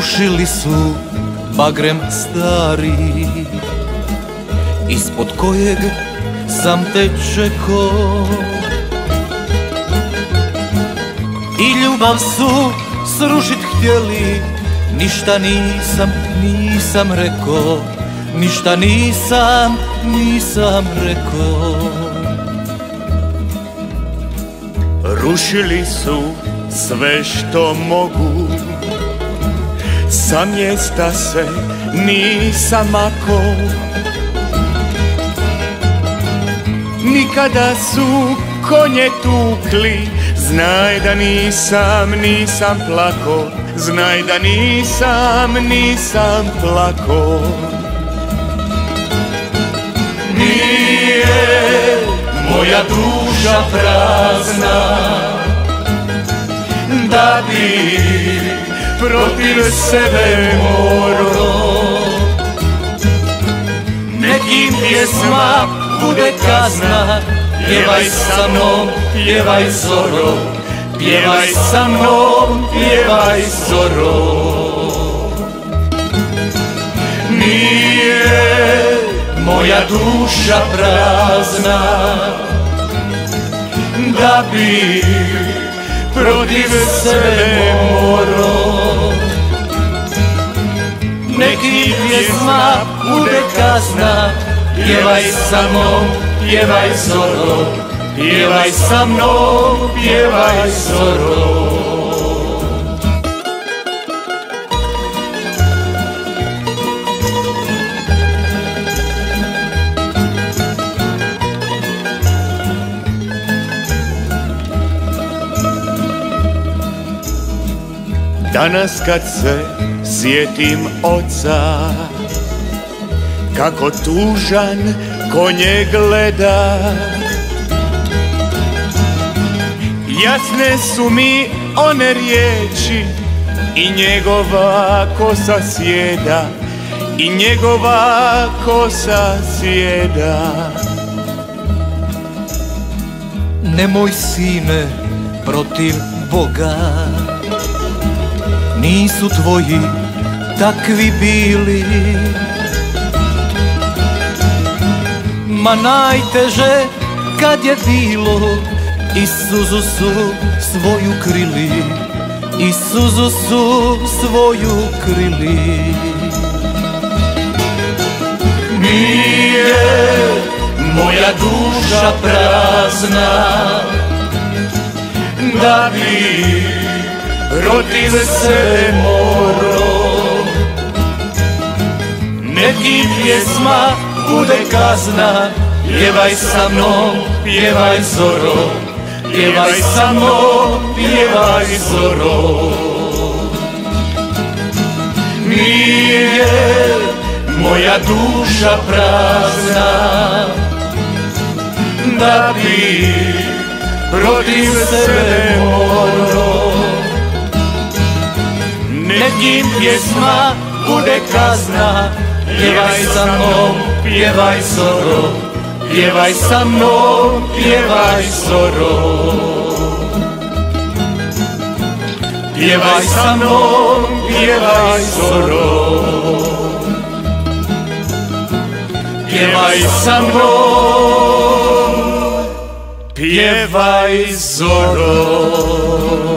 rušili su bagrem stari Ispod kojeg sam te čeko I ljubav su srušit htjeli Ništa nisam, nisam rekao Ništa nisam, nisam rekao. Rušili su sve što mogu Sa mjesta se nisam mako Nikada su konje tukli Znaj da nisam, nisam plako. Znaj da nisam, nisam plako. Nije moja duša prazna Da bi protiv sebe moro Nekim pjesma bude kazna Pjevaj sa mnom, pjevaj zoro Pjevaj sa mnom, pjevaj zoro Nije moja duša prazna. Da bi protiv sebe moro Neki pjesma bude kazna Pjevaj sa mnom, pjevaj zoro. Pjevaj sa mnom, pjevaj zoro Danas kad se sjetim oca Kako tužan konje gleda Jasne su mi one riječi I njegova kosa sjeda I njegova kosa sjeda. Nemoj sine protiv Boga Nisu tvoji takvi bili. Ma najteže kad je bilo I suzu su svoju krili I suzu su svoju krili. Nije moja duša prazna Da bi protiv sebe moro. Neki pjesma bude kazna Pjevaj sa mnom, pjevaj zoro. Pjevaj sa mnom, pjevaj zoro. Nije moja duša prazna Da bi protiv sebe moro Nekim pjesma bude kazna Pjevaj sa mnom, pjevaj zoro Pjevaj sa mnom, pjevaj zoro Pjevaj sa mnom, pjevaj zoro Pjevaj sa mnom, pjevaj zoro